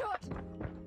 shot!